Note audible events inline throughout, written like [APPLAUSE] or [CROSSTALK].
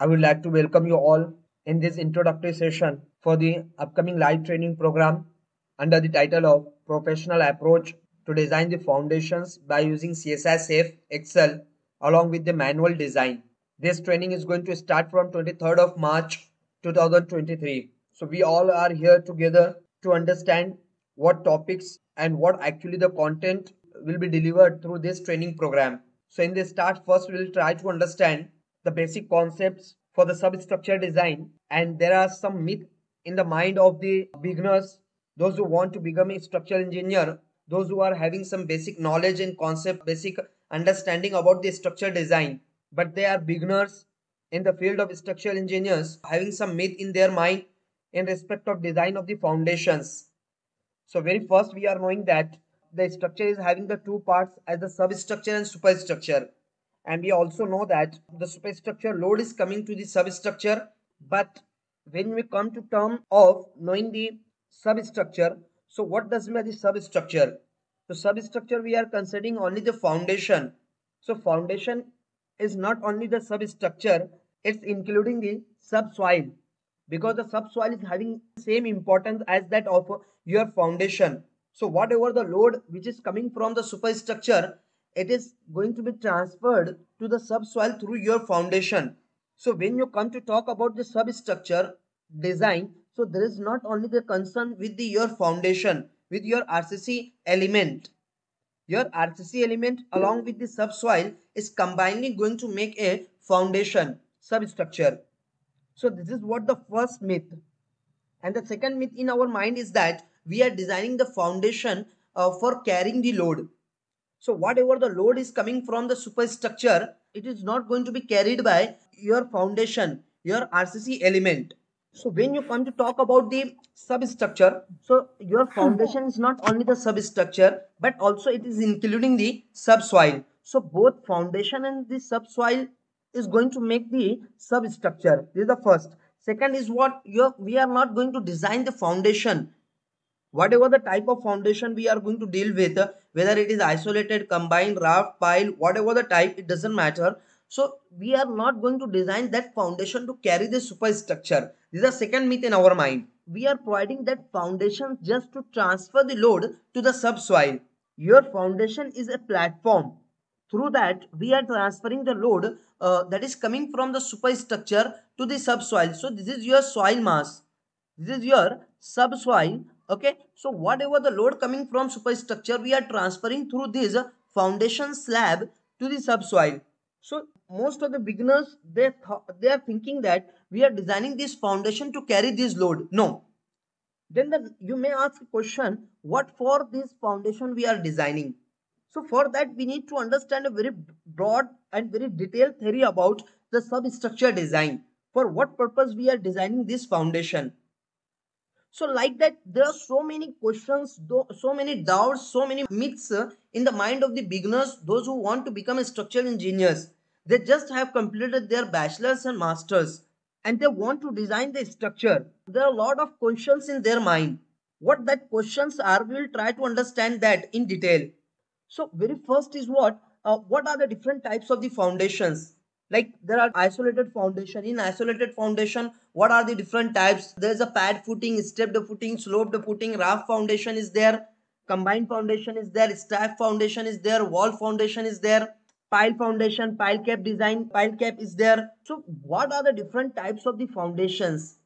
I would like to welcome you all in this introductory session for the upcoming live training program under the title of Professional Approach to Design the Foundations by using CSS Excel along with the manual design. This training is going to start from 23rd of March 2023. So we all are here together to understand what topics and what actually the content will be delivered through this training program. So in the start, first we'll try to understand the basic concepts for the substructure design and there are some myth in the mind of the beginners, those who want to become a structural engineer, those who are having some basic knowledge and concept, basic understanding about the structure design, but they are beginners in the field of structural engineers having some myth in their mind in respect of design of the foundations. So very first we are knowing that the structure is having the two parts as the substructure and superstructure and we also know that the superstructure load is coming to the substructure. But when we come to term of knowing the substructure so what does mean the substructure? So substructure we are considering only the foundation. So foundation is not only the substructure it's including the subsoil. Because the subsoil is having same importance as that of your foundation. So whatever the load which is coming from the superstructure, it is going to be transferred to the subsoil through your foundation. So when you come to talk about the substructure design, so there is not only the concern with the your foundation, with your RCC element. Your RCC element along with the subsoil is combinedly going to make a foundation substructure. So this is what the first myth. And the second myth in our mind is that we are designing the foundation uh, for carrying the load. So whatever the load is coming from the superstructure, it is not going to be carried by your foundation, your RCC element. So when you come to talk about the substructure, so your [CLEARS THROAT] foundation is not only the substructure, but also it is including the subsoil. So both foundation and the subsoil is going to make the substructure. This is the first. Second is what you we are not going to design the foundation whatever the type of foundation we are going to deal with whether it is isolated combined raft pile whatever the type it doesn't matter. So we are not going to design that foundation to carry the superstructure. This is the second myth in our mind. We are providing that foundation just to transfer the load to the subsoil. Your foundation is a platform. Through that we are transferring the load uh, that is coming from the superstructure to the subsoil. So this is your soil mass. This is your subsoil okay? So whatever the load coming from superstructure we are transferring through this foundation slab to the subsoil. So most of the beginners they they are thinking that we are designing this foundation to carry this load. No. Then the, you may ask a question what for this foundation we are designing? So for that we need to understand a very broad and very detailed theory about the substructure design. For what purpose we are designing this foundation so like that there are so many questions so many doubts so many myths in the mind of the beginners those who want to become a structural engineers. They just have completed their bachelor's and masters and they want to design the structure. There are a lot of questions in their mind. What that questions are we will try to understand that in detail. So very first is what? Uh, what are the different types of the foundations like there are isolated foundation. In isolated foundation what are the different types? There's a pad footing stepped footing sloped footing raft foundation is there combined foundation is there stack foundation is there wall foundation is there pile foundation pile cap design pile cap is there. So what are the different types of the foundations?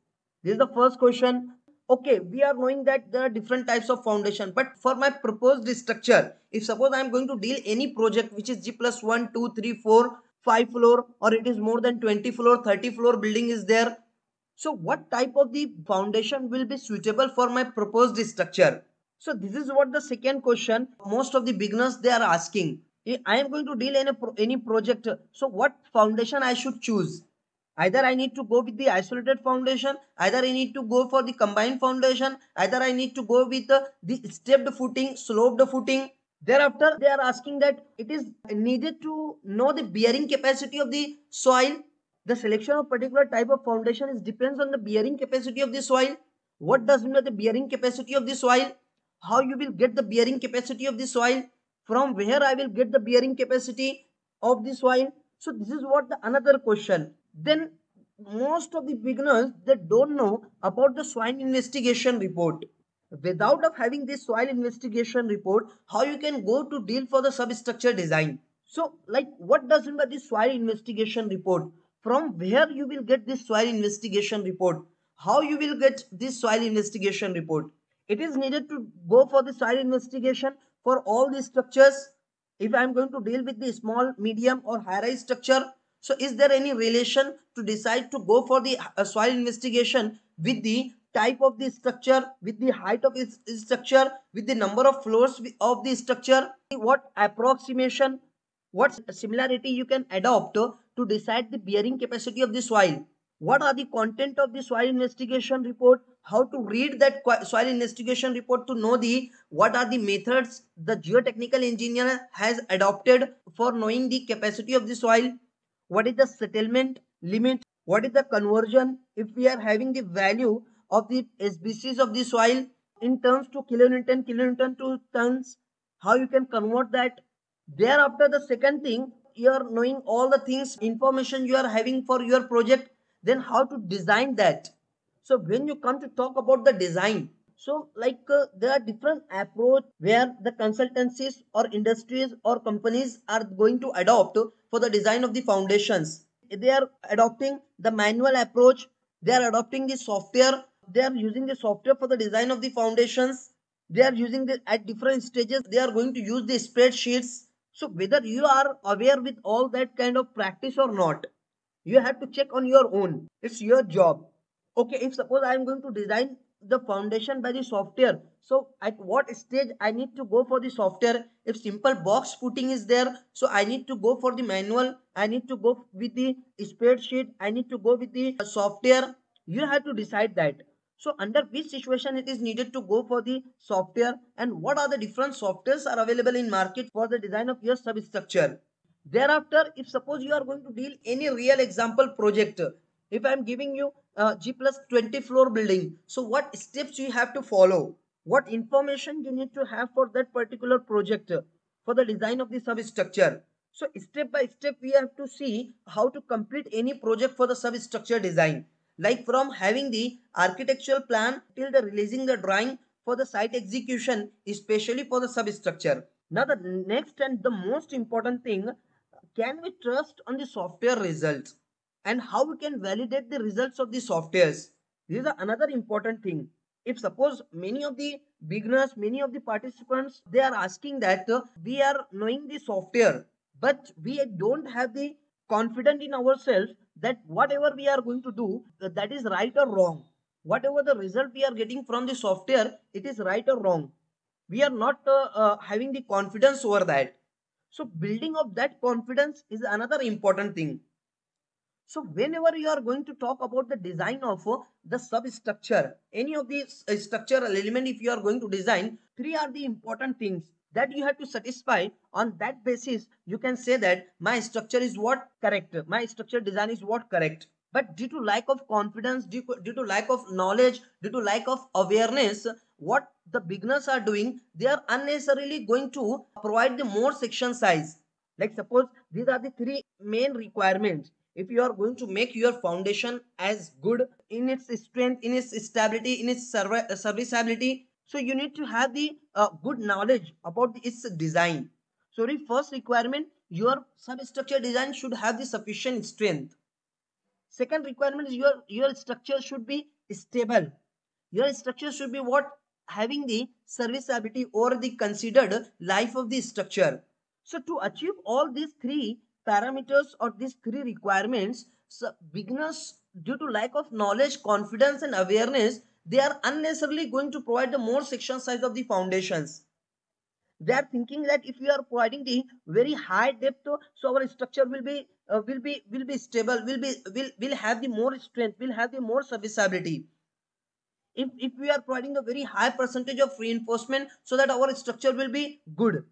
This is the first question. Okay we are knowing that there are different types of foundation but for my proposed structure if suppose i am going to deal any project which is g plus 1 2 3 4 5 floor or it is more than 20 floor 30 floor building is there. So what type of the foundation will be suitable for my proposed structure? So this is what the second question most of the beginners they are asking. I am going to deal in a pro any project so what foundation i should choose? Either i need to go with the isolated foundation either i need to go for the combined foundation either i need to go with the, the stepped footing sloped footing Thereafter, they are asking that it is needed to know the bearing capacity of the soil. The selection of particular type of foundation is depends on the bearing capacity of the soil. What does mean the bearing capacity of the soil? How you will get the bearing capacity of the soil? From where I will get the bearing capacity of the soil? So this is what the another question. Then most of the beginners they don't know about the soil investigation report without of having this soil investigation report how you can go to deal for the substructure design? So like what does mean by this soil investigation report? From where you will get this soil investigation report? How you will get this soil investigation report? It is needed to go for the soil investigation for all the structures. If i am going to deal with the small medium or high rise structure so is there any relation to decide to go for the uh, soil investigation with the type of the structure, with the height of its, structure, with the number of floors of the structure, what approximation, what similarity you can adopt to decide the bearing capacity of the soil. What are the content of the soil investigation report? How to read that soil investigation report to know the what are the methods the geotechnical engineer has adopted for knowing the capacity of the soil what is the settlement limit what is the conversion if we are having the value of the SBCs of the soil in terms to kilonewton kilonewton to tons how you can convert that thereafter the second thing you are knowing all the things information you are having for your project then how to design that so when you come to talk about the design so like uh, there are different approach where the consultancies or industries or companies are going to adopt for the design of the foundations. They are adopting the manual approach. They are adopting the software. They are using the software for the design of the foundations. They are using the at different stages. They are going to use the spreadsheets. So whether you are aware with all that kind of practice or not, you have to check on your own. It's your job. Okay, if suppose I am going to design the foundation by the software so at what stage i need to go for the software if simple box footing is there so i need to go for the manual i need to go with the spreadsheet i need to go with the software you have to decide that so under which situation it is needed to go for the software and what are the different softwares are available in market for the design of your substructure thereafter if suppose you are going to deal any real example project if i'm giving you G plus 20 floor building. So what steps you have to follow? What information you need to have for that particular project for the design of the substructure? So step by step we have to see how to complete any project for the substructure design. Like from having the architectural plan till the releasing the drawing for the site execution especially for the substructure. Now the next and the most important thing can we trust on the software results? and how we can validate the results of the softwares. This is another important thing. If suppose many of the beginners, many of the participants, they are asking that uh, we are knowing the software, but we don't have the confidence in ourselves that whatever we are going to do, that is right or wrong. Whatever the result we are getting from the software, it is right or wrong. We are not uh, uh having the confidence over that. So building of that confidence is another important thing. So whenever you are going to talk about the design of uh, the substructure, any of these uh, structural element if you are going to design, three are the important things that you have to satisfy on that basis you can say that my structure is what? Correct. My structure design is what? Correct. But due to lack of confidence due, to lack of knowledge due to lack of awareness what the beginners are doing they are unnecessarily going to provide the more section size. Like suppose these are the three main requirements. If you are going to make your foundation as good in its strength in its stability in its serviceability so you need to have the uh, good knowledge about its design. So the first requirement your substructure design should have the sufficient strength. Second requirement is your your structure should be stable. Your structure should be what? Having the serviceability or the considered life of the structure. So to achieve all these three parameters or these three requirements, so beginners due to lack of knowledge, confidence and awareness, they are unnecessarily going to provide the more section size of the foundations. They are thinking that if we are providing the very high depth, so our structure will be uh, will be will be stable, will be will will have the more strength, will have the more serviceability. If if we are providing a very high percentage of reinforcement, so that our structure will be good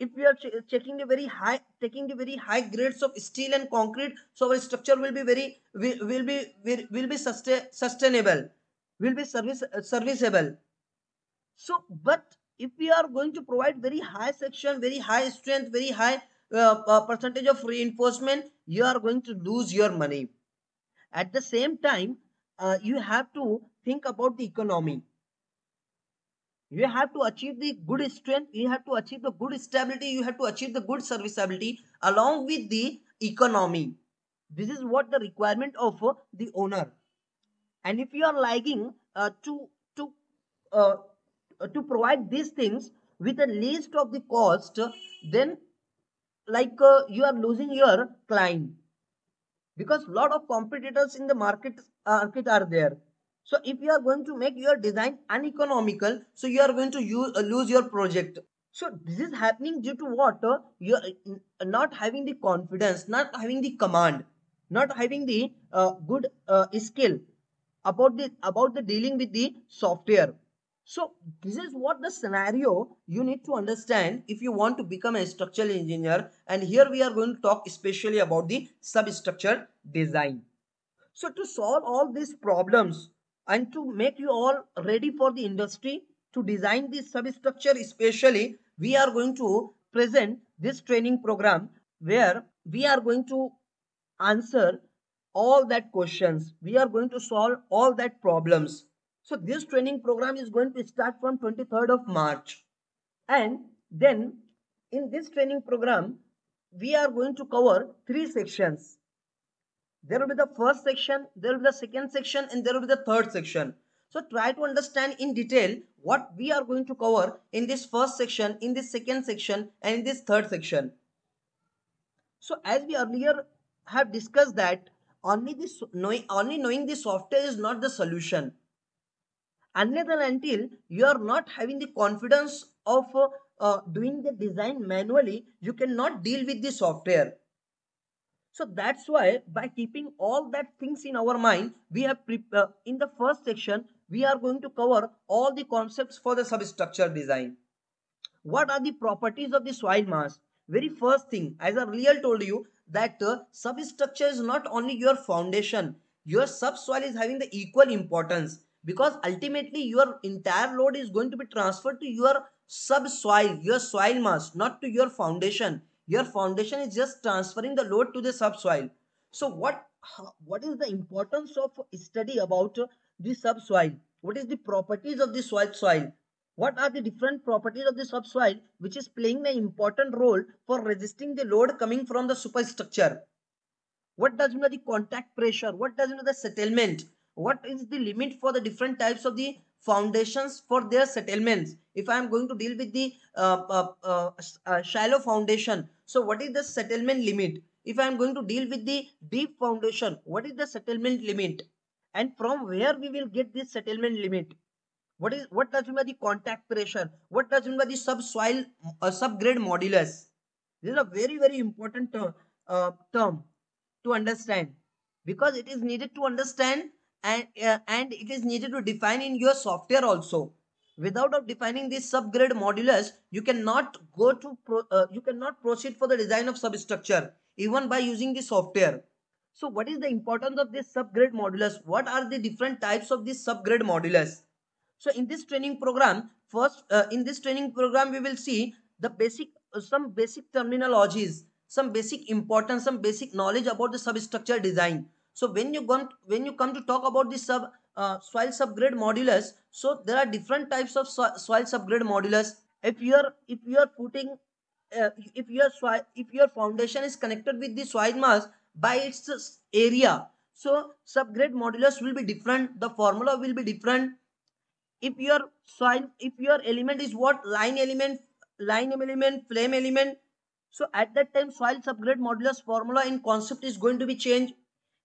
if we are ch checking the very high taking the very high grades of steel and concrete so our structure will be very will, will be will, will be sustain, sustainable will be service uh, serviceable. So but if we are going to provide very high section very high strength very high uh, uh, percentage of reinforcement you are going to lose your money. At the same time uh, you have to think about the economy you have to achieve the good strength you have to achieve the good stability you have to achieve the good serviceability along with the economy. This is what the requirement of uh, the owner. And if you are lagging uh, to to uh, to provide these things with a least of the cost then like uh, you are losing your client. Because a lot of competitors in the market market are there so if you are going to make your design uneconomical so you are going to use, uh, lose your project. So this is happening due to what? Uh, you are uh, not having the confidence not having the command not having the uh, good uh, skill about the about the dealing with the software. So this is what the scenario you need to understand if you want to become a structural engineer. And here we are going to talk especially about the substructure design. So to solve all these problems and to make you all ready for the industry to design this substructure especially we are going to present this training program where we are going to answer all that questions we are going to solve all that problems so this training program is going to start from 23rd of March. And then in this training program, we are going to cover three sections. There will be the first section, there will be the second section, and there will be the third section. So try to understand in detail what we are going to cover in this first section, in this second section, and in this third section. So as we earlier have discussed that only this knowing, only knowing the software is not the solution unless and until you are not having the confidence of uh, uh, doing the design manually you cannot deal with the software so that's why by keeping all that things in our mind we have uh, in the first section we are going to cover all the concepts for the substructure design. What are the properties of the soil mass? Very first thing as i earlier told you that uh, substructure is not only your foundation. Your subsoil is having the equal importance because ultimately your entire load is going to be transferred to your subsoil your soil mass not to your foundation your foundation is just transferring the load to the subsoil. So what what is the importance of study about the subsoil? What is the properties of the soil soil? What are the different properties of the subsoil which is playing an important role for resisting the load coming from the superstructure? What does mean the contact pressure? What does mean the settlement? What is the limit for the different types of the foundations for their settlements? If i am going to deal with the uh, uh, uh, uh, shallow foundation so what is the settlement limit? If i am going to deal with the deep foundation what is the settlement limit? And from where we will get this settlement limit? What is what does mean by the contact pressure? What does mean by the subsoil uh, subgrade modulus? This is a very very important term, uh, term to understand because it is needed to understand and uh, and it is needed to define in your software also without of defining this subgrade modulus you cannot go to pro, uh, you cannot proceed for the design of substructure even by using the software. So what is the importance of this subgrade modulus? What are the different types of this subgrade modulus? So in this training program first uh, in this training program we will see the basic uh, some basic terminologies some basic importance some basic knowledge about the substructure design. So when you come when you come to talk about the sub uh, soil subgrade modulus, so there are different types of so soil subgrade modulus. If you are if you are putting uh, if your if your foundation is connected with the soil mass by its area, so subgrade modulus will be different. The formula will be different. If your soil if your element is what line element line element frame element so at that time soil subgrade modulus formula in concept is going to be changed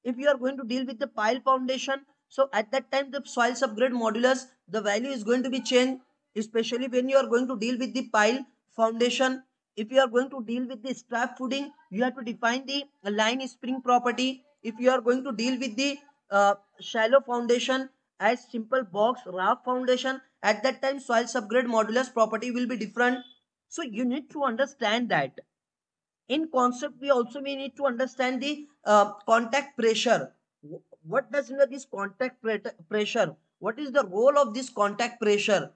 if you are going to deal with the pile foundation so at that time the soil subgrade modulus the value is going to be changed especially when you are going to deal with the pile foundation. If you are going to deal with the strap footing you have to define the line spring property. If you are going to deal with the uh, shallow foundation as simple box raft foundation at that time soil subgrade modulus property will be different. So you need to understand that. In concept we also we need to understand the uh, contact pressure what does mean this contact pressure what is the role of this contact pressure?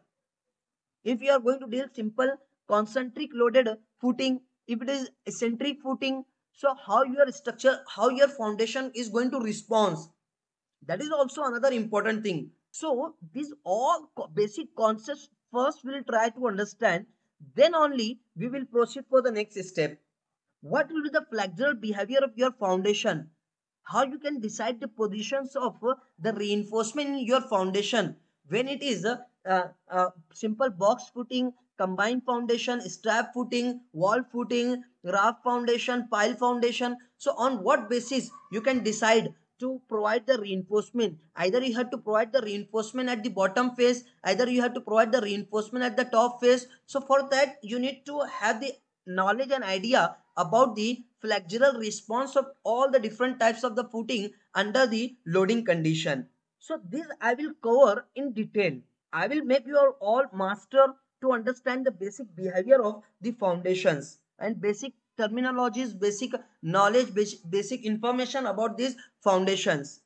If you are going to deal simple concentric loaded footing if it is eccentric footing so how your structure how your foundation is going to respond? That is also another important thing. So these all basic concepts first we'll try to understand then only we will proceed for the next step. What will be the flexural behavior of your foundation how you can decide the positions of uh, the reinforcement in your foundation? When it is a uh, uh, simple box footing combined foundation strap footing wall footing raft foundation pile foundation so on what basis you can decide to provide the reinforcement? Either you have to provide the reinforcement at the bottom face either you have to provide the reinforcement at the top face. So for that you need to have the knowledge and idea about the flexural response of all the different types of the footing under the loading condition. So this i will cover in detail. I will make you all master to understand the basic behavior of the foundations and basic terminologies basic knowledge basic information about these foundations.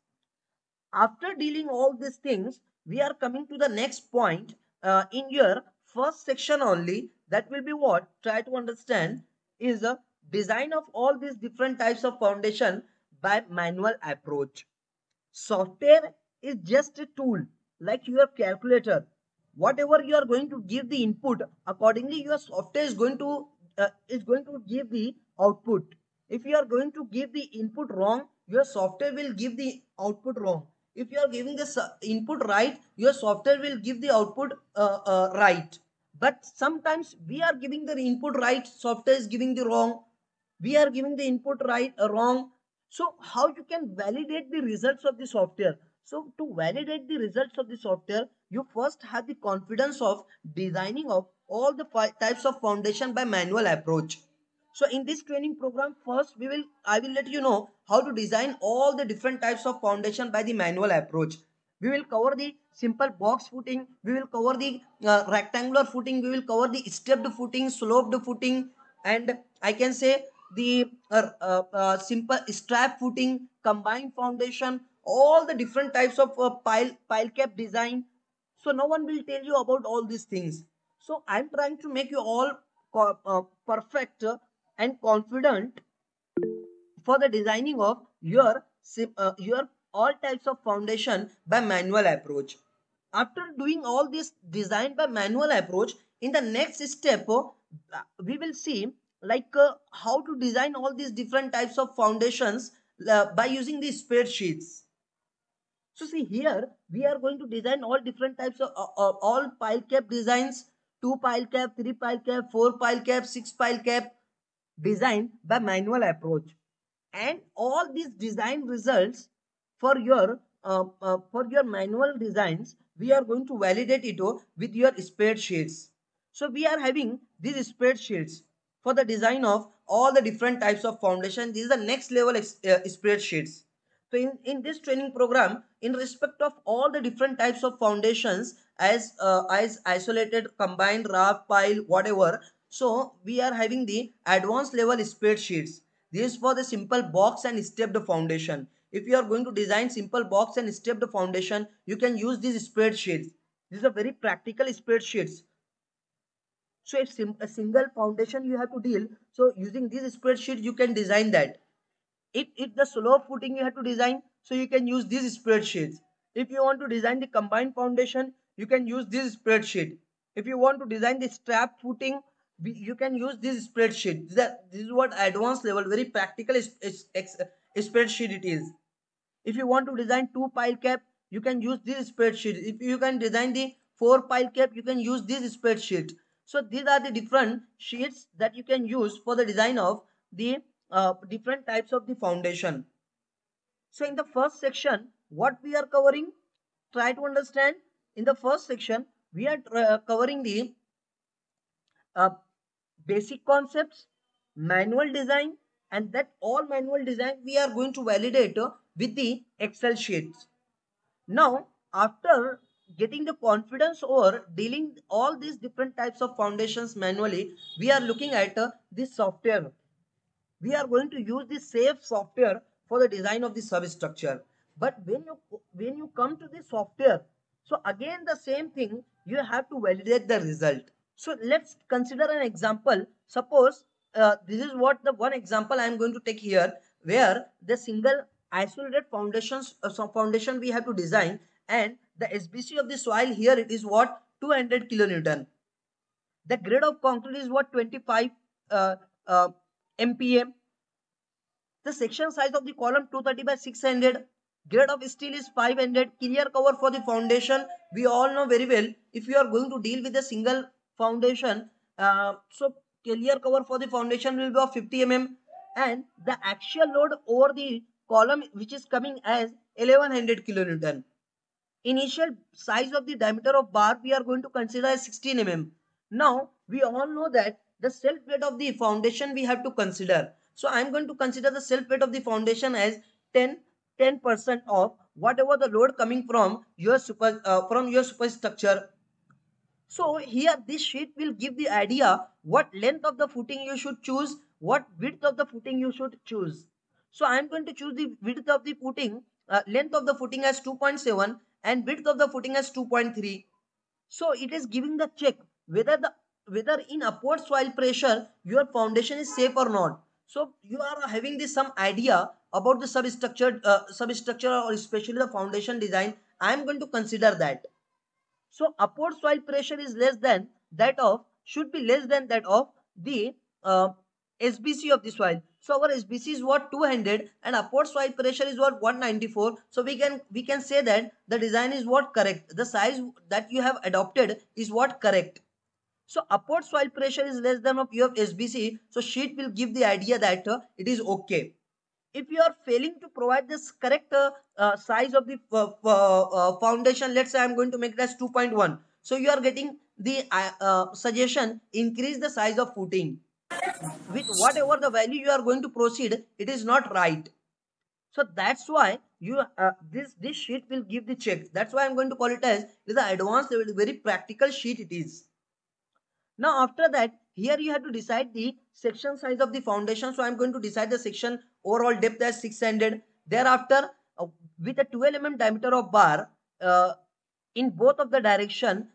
After dealing all these things we are coming to the next point uh, in your first section only. That will be what? Try to understand is a design of all these different types of foundation by manual approach. Software is just a tool like your calculator. Whatever you are going to give the input accordingly your software is going to uh, is going to give the output. If you are going to give the input wrong your software will give the output wrong. If you are giving the input right your software will give the output uh, uh, right. But sometimes we are giving the input right software is giving the wrong we are giving the input right or uh, wrong. So how you can validate the results of the software? So to validate the results of the software you first have the confidence of designing of all the types of foundation by manual approach. So in this training program first we will i will let you know how to design all the different types of foundation by the manual approach. We will cover the simple box footing we will cover the uh, rectangular footing we will cover the stepped footing sloped footing and i can say the uh, uh, uh, simple strap footing, combined foundation, all the different types of pile, pile cap design. So no one will tell you about all these things. So I'm trying to make you all perfect and confident for the designing of your your all types of foundation by manual approach. After doing all this design by manual approach, in the next step, we will see like uh, how to design all these different types of foundations uh, by using these spreadsheets. So see here we are going to design all different types of uh, uh, all pile cap designs, two pile cap, three pile cap, four pile cap, six pile cap design by manual approach. And all these design results for your uh, uh, for your manual designs we are going to validate it with your spreadsheets. So we are having these spreadsheets for the design of all the different types of foundation. This is the next level uh, spreadsheets. So in, in this training program, in respect of all the different types of foundations as, uh, as isolated, combined, raft, pile, whatever. So we are having the advanced level spreadsheets. This is for the simple box and stepped foundation. If you are going to design simple box and stepped foundation, you can use these spreadsheets. These are very practical spreadsheets so if a single foundation you have to deal so using this spreadsheet you can design that. If, if the slope footing you have to design so you can use these spreadsheets. If you want to design the combined foundation you can use this spreadsheet. If you want to design the strap footing you can use this spreadsheet. This is what advanced level very practical spreadsheet it is. If you want to design two pile cap you can use this spreadsheet. If you can design the four pile cap you can use this spreadsheet so these are the different sheets that you can use for the design of the uh, different types of the foundation. So in the first section, what we are covering, try to understand. In the first section, we are uh, covering the uh, basic concepts, manual design, and that all manual design we are going to validate with the Excel sheets. Now, after getting the confidence or dealing all these different types of foundations manually we are looking at uh, this software. We are going to use the safe software for the design of the substructure. but when you when you come to the software so again the same thing you have to validate the result. So let's consider an example. Suppose uh, this is what the one example i am going to take here where the single isolated foundations uh, some foundation we have to design and the SBC of the soil here it is what? 200 kilonewton. The grade of concrete is what? 25 uh, uh, MPa the section size of the column 230 by 600 grade of steel is 500 clear cover for the foundation. We all know very well if you are going to deal with a single foundation uh, so clear cover for the foundation will be of 50 mm and the axial load over the column which is coming as 1100 kilonewton initial size of the diameter of bar we are going to consider as 16 mm now we all know that the self weight of the foundation we have to consider so i'm going to consider the self weight of the foundation as 10 10% of whatever the load coming from your super uh, from your superstructure. So here this sheet will give the idea what length of the footing you should choose, what width of the footing you should choose. So I am going to choose the width of the footing, uh, length of the footing as 2.7 and width of the footing as 2.3. So it is giving the check whether the whether in upward soil pressure your foundation is safe or not. So you are having this some idea about the substructure uh, substructure or especially the foundation design i am going to consider that so upward soil pressure is less than that of should be less than that of the uh, SBC of the soil. So our SBC is what 200 and upward soil pressure is what 194. So we can we can say that the design is what correct. The size that you have adopted is what correct. So upward soil pressure is less than of your SBC. So sheet will give the idea that uh, it is okay if you are failing to provide this correct uh, uh, size of the uh, uh, uh foundation let's say i'm going to make it as 2.1 so you are getting the suggestion increase the size of footing with whatever the value you are going to proceed it is not right. So that's why you this this sheet will give the check. That's why i'm going to call it as the advanced level very practical sheet it is. Now after that here you have to decide the section size of the foundation. So i'm going to decide the section overall depth as 600 thereafter uh, with a 12 mm diameter of bar uh, in both of the direction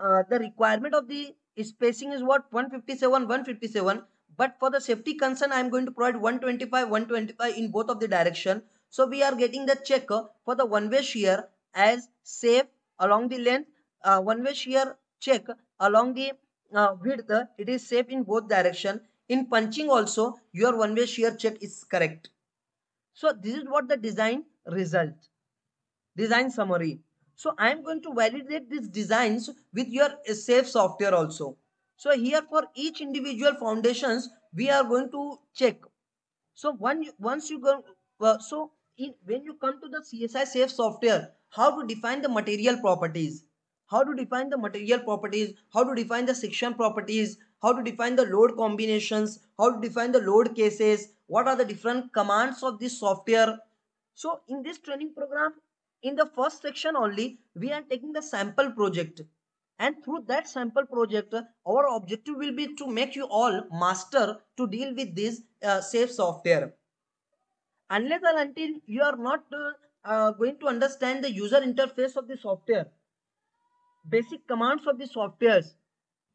uh, the requirement of the spacing is what? 157 157 but for the safety concern i am going to provide 125 125 in both of the direction. So we are getting the check for the one way shear as safe along the length uh, one way shear check along the uh, width it is safe in both direction. In punching also your one way shear check is correct. So this is what the design result. Design summary so i am going to validate these designs with your safe software also. So here for each individual foundations we are going to check. So one once you go uh, so in, when you come to the csi safe software how to define the material properties? How to define the material properties, how to define the section properties, how to define the load combinations, how to define the load cases, what are the different commands of this software. So in this training program, in the first section only, we are taking the sample project. And through that sample project, our objective will be to make you all master to deal with this uh, safe software. Unless or until you are not uh, uh, going to understand the user interface of the software, basic commands of the softwares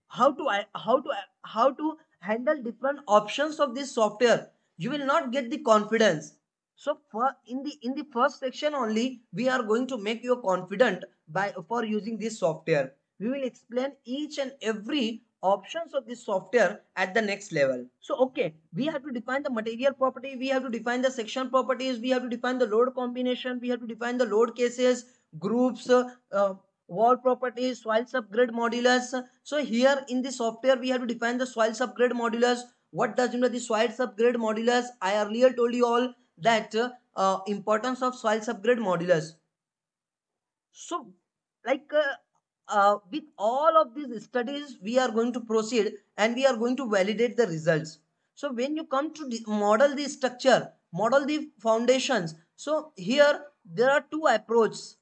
how to how to how to handle different options of this software you will not get the confidence so for in the in the first section only we are going to make you confident by for using this software we will explain each and every options of this software at the next level so okay we have to define the material property we have to define the section properties we have to define the load combination we have to define the load cases groups uh, wall properties, soil subgrade modulus. So here in the software, we have to define the soil subgrade modulus. What does you know the soil subgrade modulus? I earlier told you all that uh, importance of soil subgrade modulus. So like uh, uh, with all of these studies, we are going to proceed and we are going to validate the results. So when you come to model the structure, model the foundations. So here there are two approaches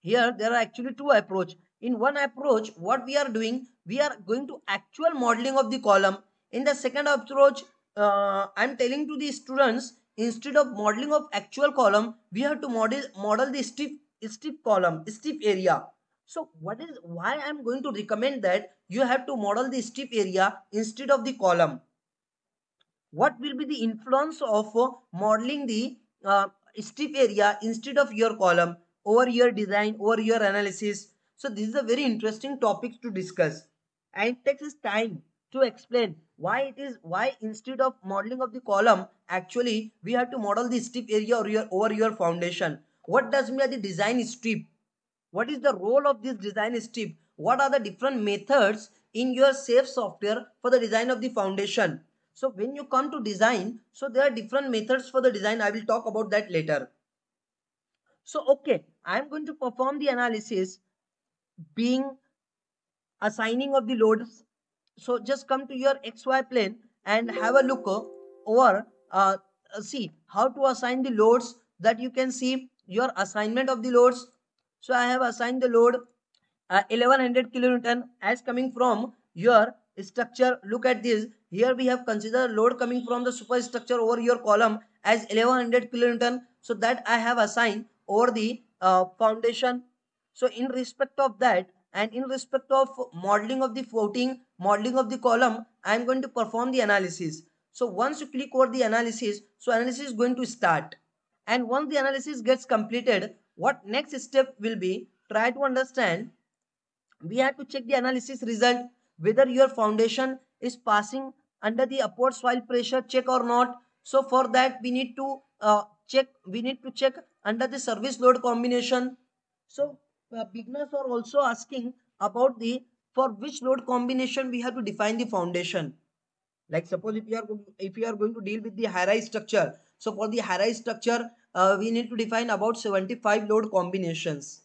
here there are actually two approach in one approach what we are doing we are going to actual modeling of the column in the second approach uh, i'm telling to the students instead of modeling of actual column we have to model model the stiff stiff column stiff area. So what is why i'm going to recommend that you have to model the stiff area instead of the column? What will be the influence of uh, modeling the uh, strip area instead of your column over your design over your analysis? So this is a very interesting topic to discuss. And it takes time to explain why it is why instead of modeling of the column actually we have to model the strip area over your, over your foundation. What does mean the design strip? What is the role of this design strip? What are the different methods in your safe software for the design of the foundation? So when you come to design so there are different methods for the design. I will talk about that later. So okay i am going to perform the analysis being assigning of the loads so just come to your xy plane and have a look over uh, see how to assign the loads that you can see your assignment of the loads. So i have assigned the load uh, 1100 kilonewton as coming from your structure. Look at this. Here we have considered load coming from the superstructure over your column as 1100 kilonewton. So that i have assigned over the uh, foundation. So in respect of that and in respect of modeling of the footing modeling of the column i am going to perform the analysis. So once you click over the analysis so analysis is going to start. And once the analysis gets completed what next step will be try to understand we have to check the analysis result whether your foundation is passing under the upward soil pressure check or not. So for that we need to uh, check we need to check under the service load combination. So uh, beginners are also asking about the for which load combination we have to define the foundation. Like suppose if you are if you are going to deal with the high rise structure so for the high rise structure uh, we need to define about 75 load combinations.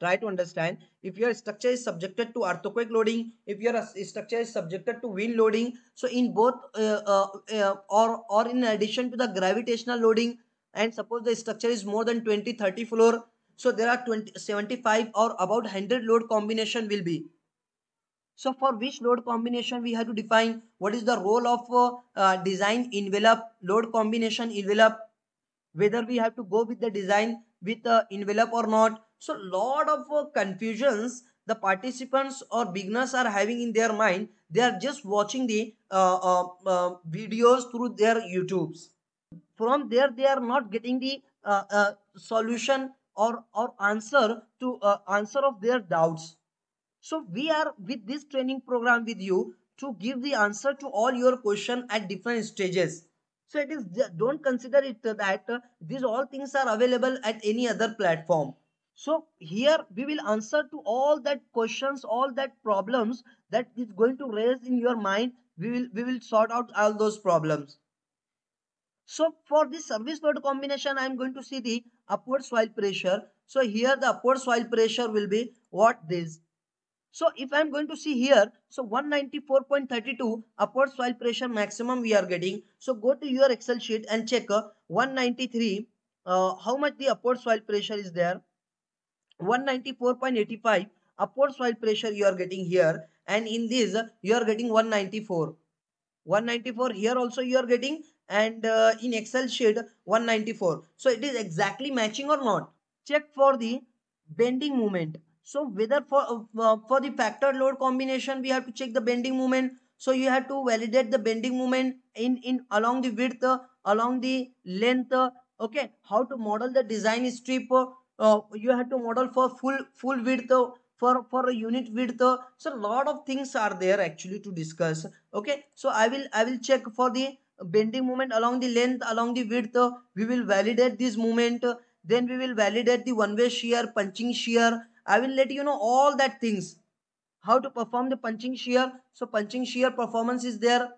Try to understand. If your structure is subjected to earthquake loading if your structure is subjected to wind loading so in both uh, uh, uh, or or in addition to the gravitational loading and suppose the structure is more than 20 30 floor so there are 20 75 or about 100 load combination will be. So for which load combination we have to define? What is the role of uh, uh, design envelope load combination envelope? Whether we have to go with the design with uh, envelope or not? So lot of uh, confusions the participants or beginners are having in their mind. They are just watching the uh, videos through their youtubes. From there they are not getting the solution or or answer to uh, answer of their doubts so we are with this training program with you to give the answer to all your question at different stages so it is don't consider it that uh, these all things are available at any other platform so here we will answer to all that questions, all that problems that is going to raise in your mind. We will we will sort out all those problems. So for this service load combination, I am going to see the upward soil pressure. So here the upward soil pressure will be what this. So if I am going to see here, so 194.32 upward soil pressure maximum we are getting. So go to your Excel sheet and check uh, 193 uh, how much the upward soil pressure is there. 194.85 upward soil pressure you are getting here and in this you are getting 194 194 here also you are getting and uh, in excel sheet 194 so it is exactly matching or not? Check for the bending moment. So whether for uh, for the factor load combination we have to check the bending moment. So you have to validate the bending moment in in along the width uh, along the length okay? How to model the design strip uh, you have to model for full full width for for a unit width. So a lot of things are there actually to discuss okay? So i will i will check for the bending moment along the length along the width we will validate this moment then we will validate the one way shear punching shear i will let you know all that things how to perform the punching shear so punching shear performance is there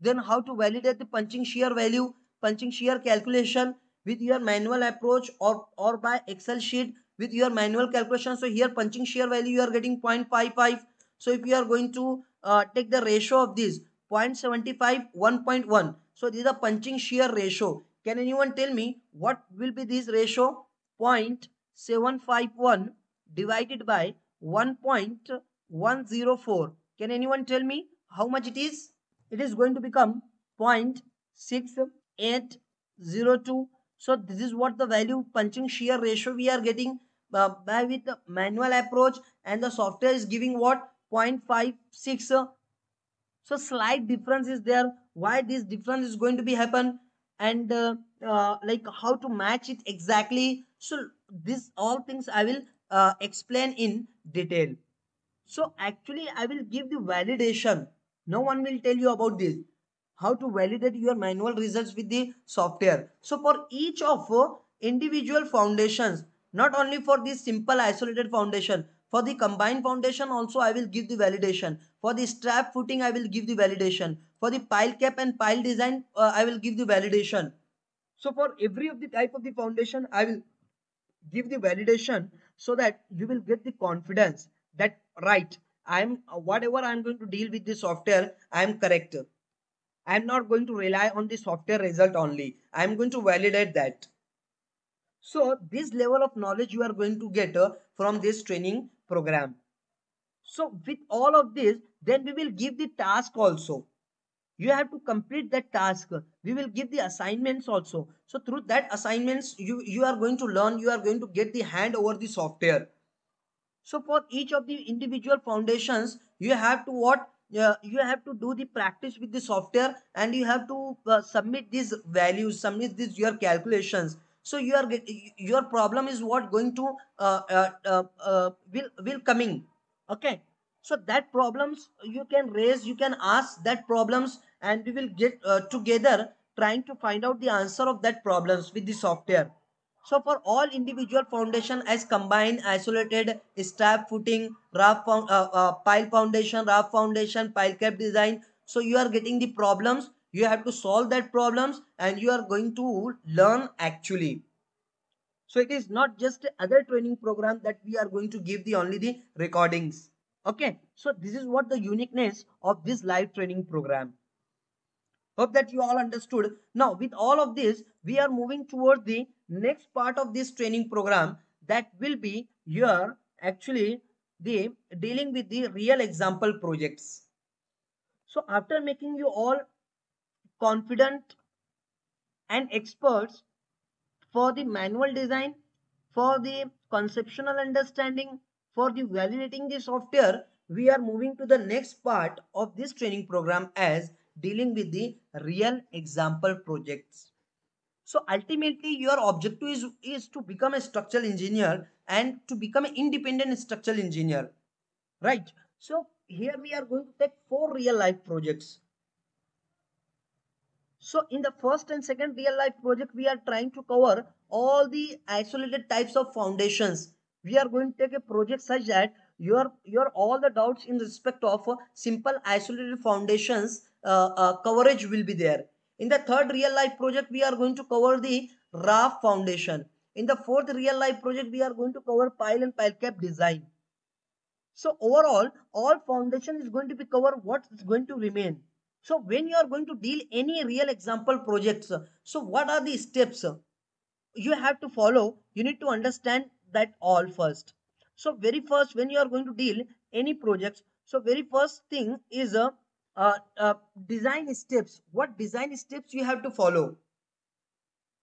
then how to validate the punching shear value punching shear calculation with your manual approach or, or by Excel sheet with your manual calculation. So here punching shear value you are getting 0.55. So if you are going to uh, take the ratio of this 0.75 1.1. So this is the punching shear ratio. Can anyone tell me what will be this ratio? 0.751 divided by 1.104. Can anyone tell me how much it is? It is going to become 0.6802 so this is what the value punching shear ratio we are getting uh, by with the manual approach and the software is giving what 0.56 so slight difference is there why this difference is going to be happen and uh, uh, like how to match it exactly. So this all things i will uh, explain in detail. So actually i will give the validation. No one will tell you about this. How to validate your manual results with the software. So for each of uh, individual foundations not only for this simple isolated foundation for the combined foundation also i will give the validation. For the strap footing i will give the validation for the pile cap and pile design uh, i will give the validation. So for every of the type of the foundation i will give the validation so that you will get the confidence that right i am whatever i am going to deal with the software i am correct. I am not going to rely on the software result only. I am going to validate that. So this level of knowledge you are going to get uh, from this training program. So with all of this then we will give the task also you have to complete that task. We will give the assignments also. So through that assignments you you are going to learn you are going to get the hand over the software. So for each of the individual foundations you have to what? Uh, you have to do the practice with the software and you have to uh, submit these values submit these your calculations. So you are your problem is what going to uh, uh, uh, uh, will will coming. Okay so that problems you can raise you can ask that problems and we will get uh, together trying to find out the answer of that problems with the software. So for all individual foundation as combined isolated strap footing raft uh, uh, pile foundation raft foundation pile cap design so you are getting the problems you have to solve that problems and you are going to learn actually. So it is not just other training program that we are going to give the only the recordings okay so this is what the uniqueness of this live training program Hope that you all understood. Now, with all of this, we are moving towards the next part of this training program that will be your actually the dealing with the real example projects. So after making you all confident and experts for the manual design, for the conceptual understanding, for the validating the software, we are moving to the next part of this training program as dealing with the real example projects. So ultimately your objective is, is to become a structural engineer and to become an independent structural engineer. Right. So here we are going to take four real life projects. So in the first and second real life project, we are trying to cover all the isolated types of foundations. We are going to take a project such that your your all the doubts in respect of uh, simple isolated foundations uh, uh, coverage will be there. In the third real life project, we are going to cover the raft foundation. In the fourth real life project, we are going to cover pile and pile cap design. So overall, all foundation is going to be covered what is going to remain. So when you are going to deal any real example projects, so what are the steps you have to follow? You need to understand that all first. So very first, when you are going to deal any projects, so very first thing is a uh, uh, design steps what design steps you have to follow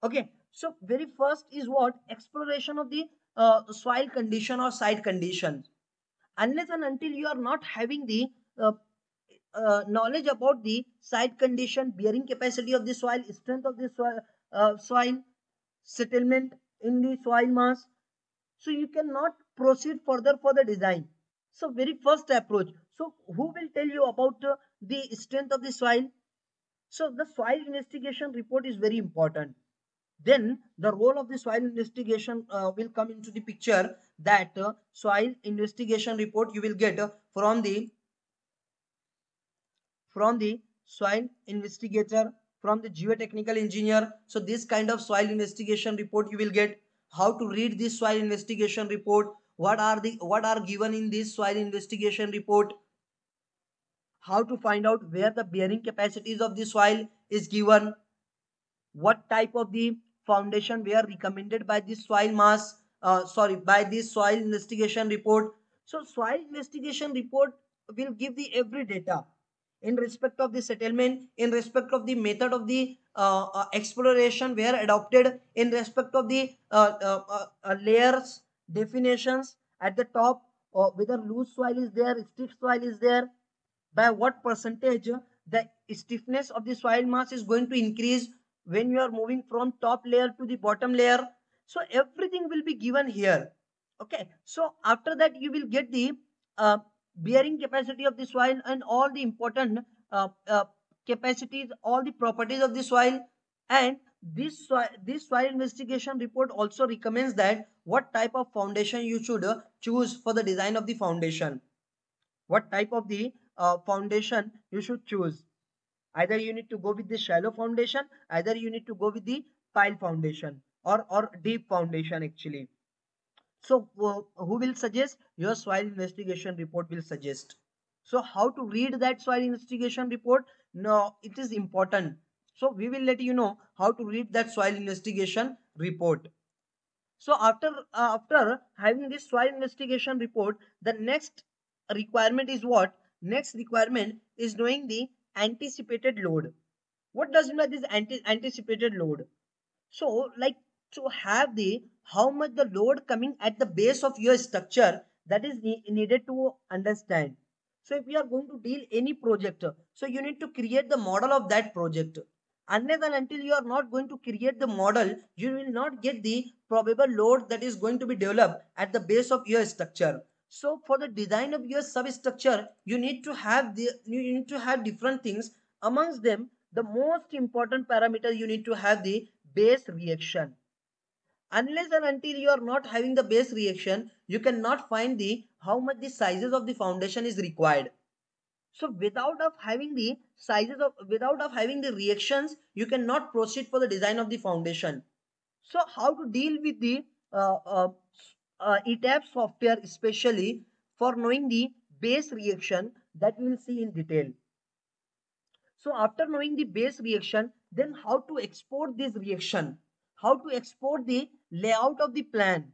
okay so very first is what exploration of the uh, soil condition or site condition. unless and until you are not having the uh, uh, knowledge about the site condition bearing capacity of the soil strength of the soil, uh, soil settlement in the soil mass so you cannot proceed further for the design so very first approach so who will tell you about uh, the strength of the soil? So the soil investigation report is very important. Then the role of the soil investigation uh, will come into the picture that uh, soil investigation report you will get from the from the soil investigator from the geotechnical engineer so this kind of soil investigation report you will get how to read this soil investigation report what are the what are given in this soil investigation report how to find out where the bearing capacities of the soil is given, what type of the foundation were recommended by the soil mass, uh, sorry, by this soil investigation report. So soil investigation report will give the every data in respect of the settlement, in respect of the method of the uh, uh, exploration were adopted, in respect of the uh, uh, uh, uh layers, definitions. At the top, or whether loose soil is there, stiff soil is there, by what percentage the stiffness of the soil mass is going to increase when you are moving from top layer to the bottom layer. So everything will be given here. Okay. So after that you will get the uh, bearing capacity of the soil and all the important uh, uh, capacities all the properties of the soil. And this soil, this soil investigation report also recommends that what type of foundation you should uh, choose for the design of the foundation. What type of the uh, foundation you should choose. Either you need to go with the shallow foundation either you need to go with the pile foundation or or deep foundation actually so who will suggest? Your soil investigation report will suggest. So how to read that soil investigation report? No it is important. So we will let you know how to read that soil investigation report. So after uh, after having this soil investigation report the next requirement is what? Next requirement is knowing the anticipated load. What does mean by this anti anticipated load? So like to have the how much the load coming at the base of your structure that is needed to understand. So if you are going to deal any project so you need to create the model of that project. Unless and until you are not going to create the model you will not get the probable load that is going to be developed at the base of your structure. So for the design of your substructure you need to have the you need to have different things. Amongst them the most important parameter you need to have the base reaction unless and until you are not having the base reaction you cannot find the how much the sizes of the foundation is required so without of having the sizes of without of having the reactions, you cannot proceed for the design of the foundation. So how to deal with the uh, uh, uh, ETABS software especially for knowing the base reaction that we will see in detail. So after knowing the base reaction, then how to export this reaction, how to export the layout of the plan.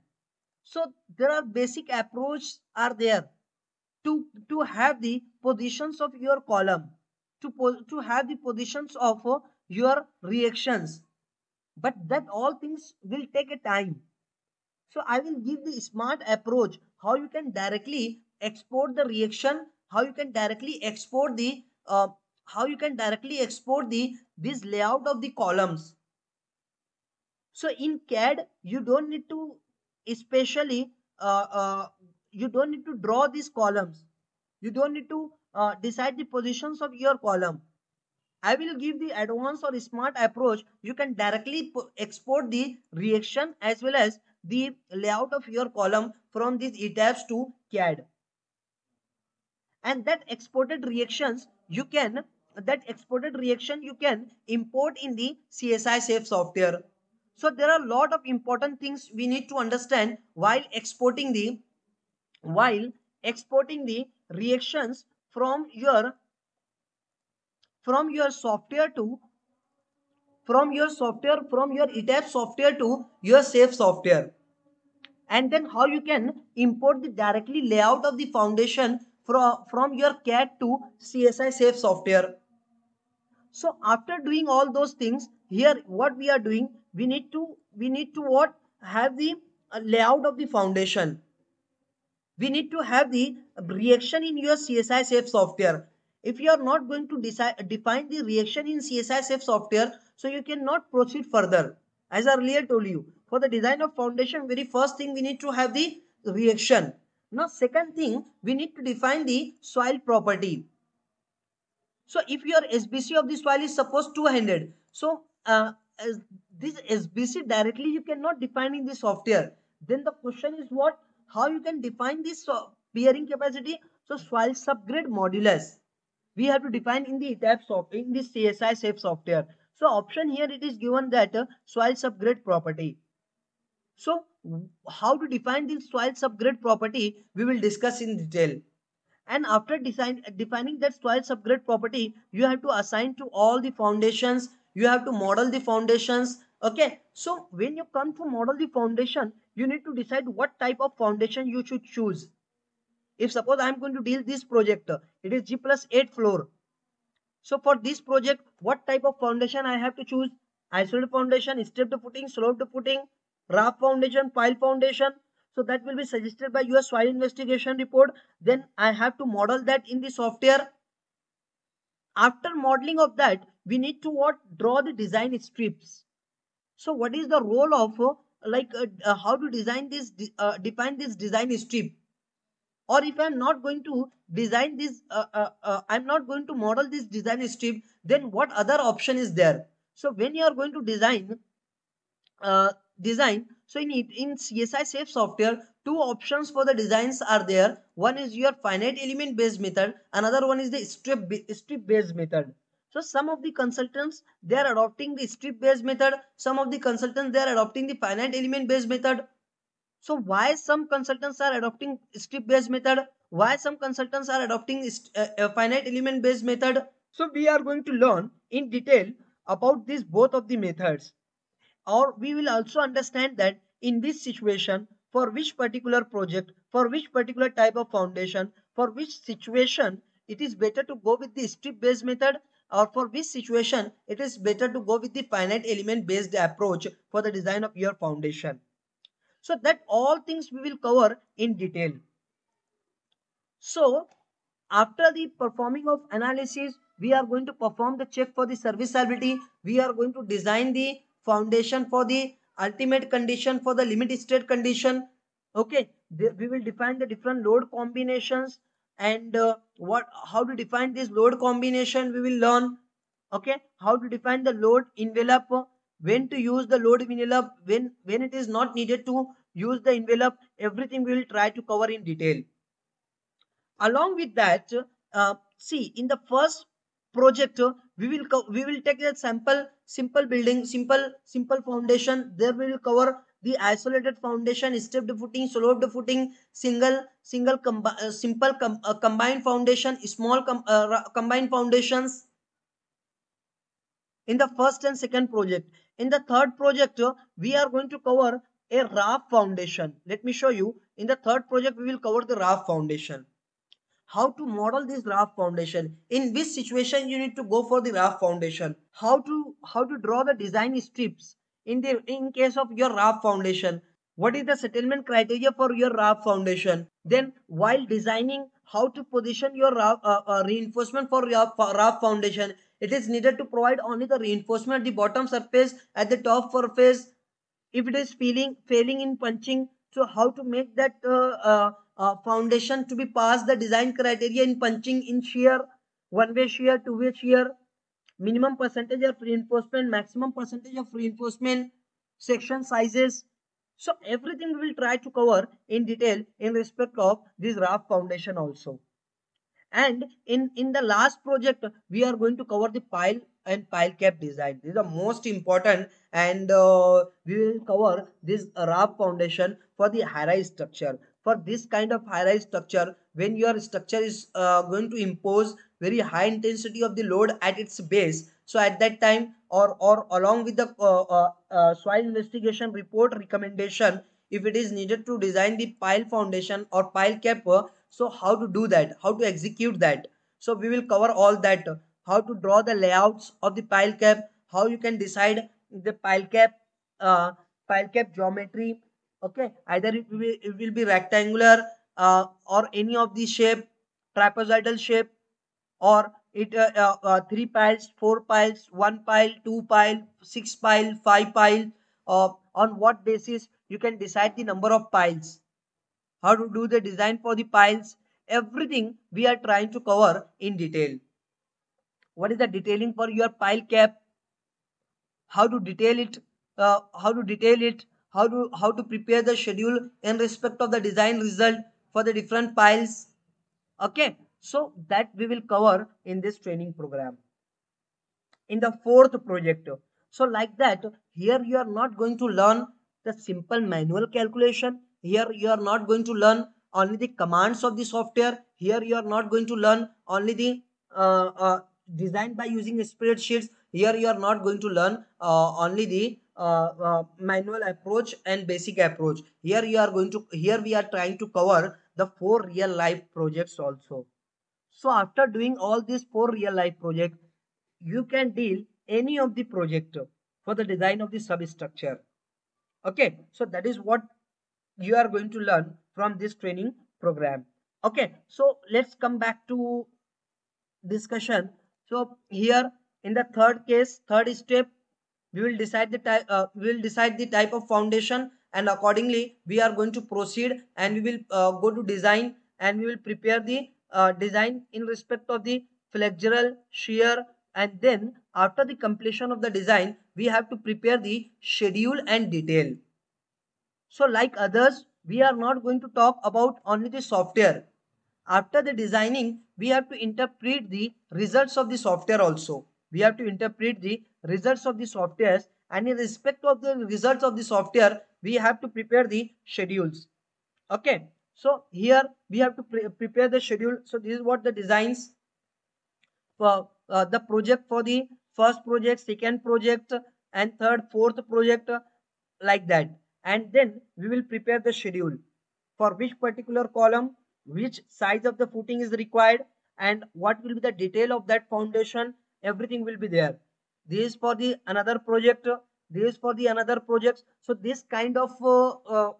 So there are basic approach are there to to have the positions of your column to to have the positions of uh, your reactions. But that all things will take a time. So i will give the smart approach how you can directly export the reaction how you can directly export the uh, how you can directly export the this layout of the columns so in cad you don't need to especially uh, uh, you don't need to draw these columns you don't need to uh, decide the positions of your column I will give the advanced or smart approach. You can directly export the reaction as well as the layout of your column from these ETABS to CAD. And that exported reactions you can that exported reaction you can import in the CSI safe software. So there are a lot of important things we need to understand while exporting the while exporting the reactions from your from your software to from your software from your ETABS software to your safe software. And then how you can import the directly layout of the foundation from from your CAD to CSI safe software so after doing all those things here what we are doing we need to we need to what have the uh, layout of the foundation we need to have the reaction in your CSI safe software. If you are not going to decide, define the reaction in CSI safe software, so you cannot proceed further. As I earlier told you, for the design of foundation, very first thing we need to have the reaction. Now, second thing, we need to define the soil property. So, if your SBC of the soil is suppose 200, so uh, this SBC directly you cannot define in the software. Then the question is what? how you can define this bearing capacity? So soil subgrade modulus. We have to define in the ETABS software in this CSI safe software. So option here it is given that uh, soil subgrade property. So how to define this soil subgrade property we will discuss in detail and after design, defining that soil subgrade property you have to assign to all the foundations. You have to model the foundations. Okay? So when you come to model the foundation you need to decide what type of foundation you should choose. If suppose i am going to deal this project it is g plus 8 floor. So for this project what type of foundation i have to choose? Isolated foundation stepped footing sloped footing raft foundation pile foundation so that will be suggested by your soil investigation report. Then i have to model that in the software. After modeling of that we need to what? Draw the design strips so what is the role of uh, like uh, uh, how to design this uh, define this design strip or if i'm not going to design this uh, uh, i'm not going to model this design strip then what other option is there? So when you are going to design design so in in csi safe software two options for the designs are there one is your finite element based method another one is the strip strip based method so some of the consultants, they are adopting the strip based method. Some of the consultants, they are adopting the finite element based method. So why some consultants are adopting strip based method? Why some consultants are adopting uh, a finite element based method? So we are going to learn in detail about these both of the methods. Or we will also understand that in this situation, for which particular project, for which particular type of foundation, for which situation, it is better to go with the strip based method or for which situation it is better to go with the finite element based approach for the design of your foundation. So that all things we will cover in detail. So after the performing of analysis, we are going to perform the check for the serviceability. We are going to design the foundation for the ultimate condition for the limit state condition. Okay, we will define the different load combinations and uh, what how to define this load combination we will learn okay how to define the load envelope when to use the load envelope when when it is not needed to use the envelope everything we will try to cover in detail along with that uh, see in the first project we will we will take a sample simple building simple simple foundation. There we will cover the isolated foundation stepped footing sloped footing single single uh, simple com uh, combined foundation small com uh, combined foundations. In the first and second project. In the third project we are going to cover a raft foundation. Let me show you. In the third project we will cover the raft foundation how to model this raft foundation? In which situation you need to go for the raft foundation? How to how to draw the design strips in the in case of your raft foundation? What is the settlement criteria for your raft foundation? Then while designing how to position your raft, uh, uh, reinforcement for your raft foundation it is needed to provide only the reinforcement at the bottom surface at the top surface. If it is failing failing in punching so how to make that uh, uh, foundation to be past the design criteria in punching in shear one way shear two way shear minimum percentage of reinforcement, maximum percentage of reinforcement, section sizes. So everything we will try to cover in detail in respect of this raft foundation also. And in, in the last project, we are going to cover the pile and pile cap design. This is the most important and uh, we will cover this raft foundation for the high-rise structure. For this kind of high-rise structure, when your structure is uh, going to impose very high intensity of the load at its base. So at that time or or along with the uh, uh, uh, soil investigation report recommendation if it is needed to design the pile foundation or pile cap so how to do that? How to execute that? So we will cover all that. How to draw the layouts of the pile cap how you can decide the pile cap uh, pile cap geometry okay? Either it will, it will be rectangular uh, or any of the shape trapezoidal shape or it uh, uh, uh, three piles four piles one pile two pile six pile five pile uh, on what basis you can decide the number of piles. How to do the design for the piles everything we are trying to cover in detail. What is the detailing for your pile cap? How to detail it uh, how to detail it how to how to prepare the schedule in respect of the design result for the different piles. Okay so that we will cover in this training program. In the fourth project so like that here you are not going to learn the simple manual calculation. Here you are not going to learn only the commands of the software. Here you are not going to learn only the uh, uh, design by using spreadsheets. Here you are not going to learn uh, only the Uh, uh, manual approach and basic approach. Here you are going to here we are trying to cover the four real life projects also. So after doing all these four real life projects you can deal any of the project for the design of the substructure. Okay so that is what you are going to learn from this training program. Okay so let's come back to discussion. So here in the third case third step we will decide the type uh, we will decide the type of foundation and accordingly we are going to proceed and we will uh, go to design and we will prepare the uh, design in respect of the flexural shear and then after the completion of the design we have to prepare the schedule and detail. So like others we are not going to talk about only the software. After the designing we have to interpret the results of the software also. We have to interpret the results of the softwares and in respect of the results of the software we have to prepare the schedules. Okay so here we have to pre prepare the schedule. So this is what the designs for uh, the project for the first project second project and third fourth project like that. And then we will prepare the schedule for which particular column which size of the footing is required and what will be the detail of that foundation everything will be there this for the another project. This for the another project so this kind of uh, uh,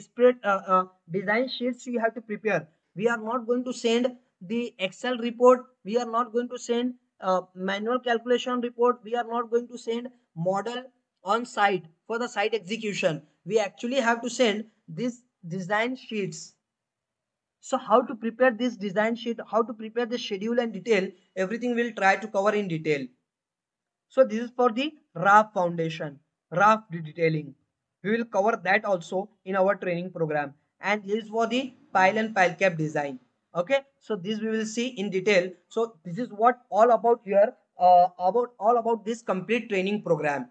spread uh, uh, design sheets you have to prepare. We are not going to send the excel report. We are not going to send uh, manual calculation report. We are not going to send model on site for the site execution. We actually have to send these design sheets. So how to prepare this design sheet? How to prepare the schedule and detail? Everything we'll try to cover in detail so this is for the raft foundation raft detailing. We will cover that also in our training program. And this is for the pile and pile cap design. Okay? So this we will see in detail. So this is what all about here uh, about all about this complete training program.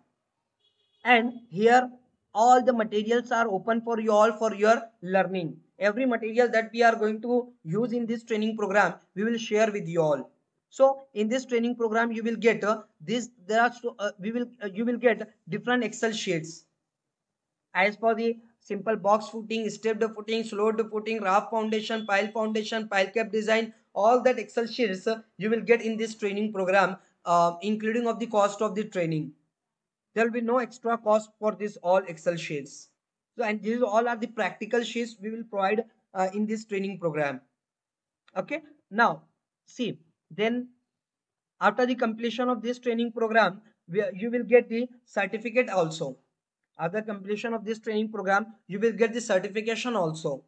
And here all the materials are open for you all for your learning. Every material that we are going to use in this training program we will share with you all so in this training program you will get uh, this there are so, uh, we will uh, you will get different excel sheets. As for the simple box footing stepped footing sloped footing raft foundation pile foundation pile cap design all that excel sheets uh, you will get in this training program uh, including of the cost of the training. There will be no extra cost for this all excel sheets. So and these all are the practical sheets we will provide uh, in this training program. Okay? Now see then after the completion of this training program you will get the certificate also. After completion of this training program you will get the certification also.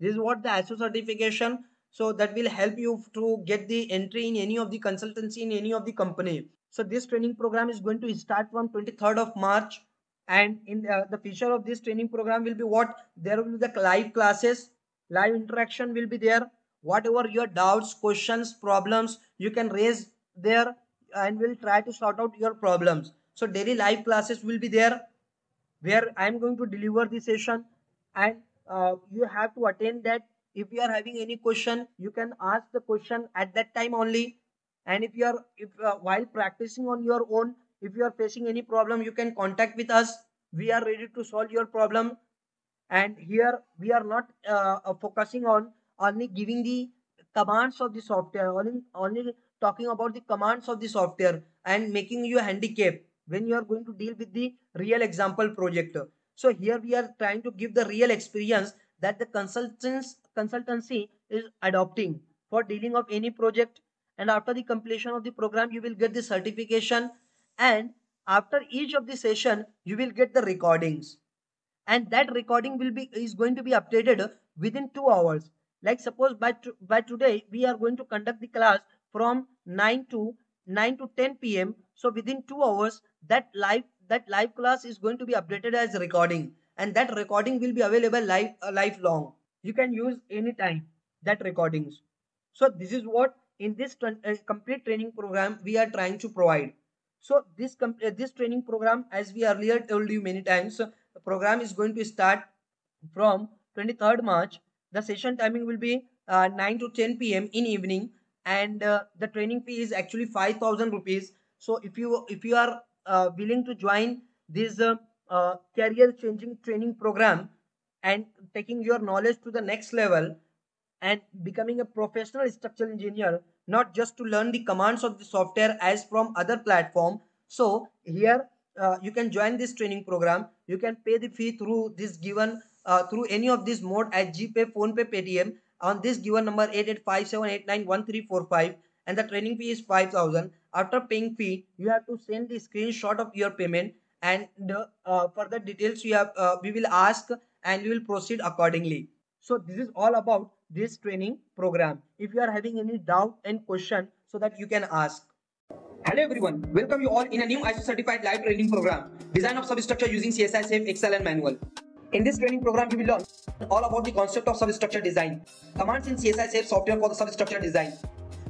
This is what the ISO certification so that will help you to get the entry in any of the consultancy in any of the company. So this training program is going to start from 23rd of march and in uh, the feature of this training program will be what? There will be the live classes live interaction will be there whatever your doubts questions problems you can raise there and we'll try to sort out your problems. So daily live classes will be there where i'm going to deliver the session and uh, you have to attend that. If you are having any question you can ask the question at that time only. And if you are if uh, while practicing on your own if you are facing any problem you can contact with us. We are ready to solve your problem. And here we are not uh, uh, focusing on only giving the commands of the software only only talking about the commands of the software and making you a handicap when you are going to deal with the real example project. So here we are trying to give the real experience that the consultants consultancy is adopting for dealing of any project. And after the completion of the program you will get the certification. And after each of the session you will get the recordings. And that recording will be is going to be updated within two hours like suppose by by today we are going to conduct the class from 9 to 9 to 10 pm so within two hours that live that live class is going to be updated as recording. And that recording will be available live uh, lifelong. You can use anytime that recordings. So this is what in this uh, complete training program we are trying to provide. So this uh, this training program as we earlier told you many times the program is going to start from 23rd march the session timing will be uh, 9 to 10 pm in evening and uh, the training fee is actually 5000 rupees. So if you if you are uh, willing to join this uh, uh, career changing training program and taking your knowledge to the next level and becoming a professional structural engineer not just to learn the commands of the software as from other platform. So here uh, you can join this training program. You can pay the fee through this given uh, through any of this mode at gpay PhonePe paytm on this given number 8857891345 and the training fee is 5000 after paying fee you have to send the screenshot of your payment and uh, further details you have uh, we will ask and we will proceed accordingly. So this is all about this training program. If you are having any doubt and question so that you can ask. Hello everyone, welcome you all in a new ISO certified live training program, design of substructure using CSI Safe, Excel and manual. In this training program, you will learn all about the concept of substructure design, commands in CSI Safe software for the substructure design,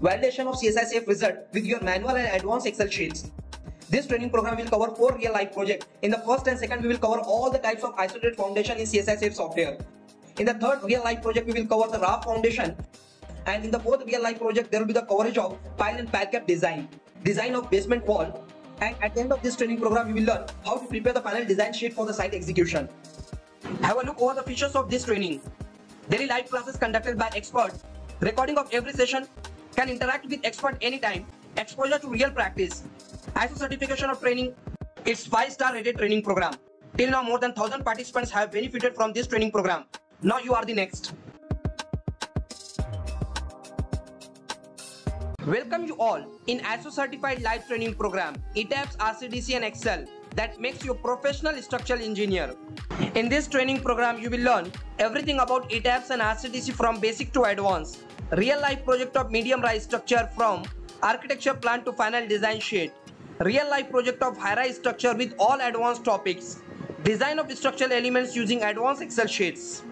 validation of CSI Safe result with your manual and advanced Excel sheets. This training program will cover four real life projects. In the first and second, we will cover all the types of isolated foundation in CSI Safe software. In the third real life project, we will cover the raft foundation. And in the fourth real life project, there will be the coverage of pile and pile cap design design of basement wall, and at the end of this training program, you will learn how to prepare the final design sheet for the site execution. Have a look over the features of this training. Daily live classes conducted by experts. Recording of every session can interact with expert anytime. Exposure to real practice. ISO certification of training. It's 5-star rated training program. Till now, more than 1000 participants have benefited from this training program. Now you are the next. Welcome you all in ISO certified live training program, ETABS, RCDC and Excel that makes you a professional structural engineer. In this training program, you will learn everything about ETABS and RCDC from basic to advanced, real life project of medium rise structure from architecture plan to final design sheet, real life project of high rise structure with all advanced topics, design of structural elements using advanced Excel sheets.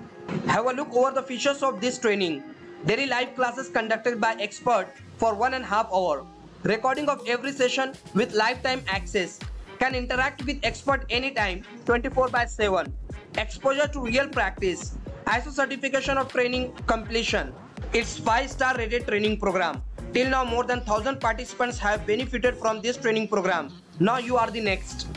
Have a look over the features of this training. Daily live classes conducted by expert for one and a half hour. Recording of every session with lifetime access. Can interact with expert anytime 24 by 7. Exposure to real practice. ISO certification of training completion. It's 5 star rated training program. Till now more than 1000 participants have benefited from this training program. Now you are the next.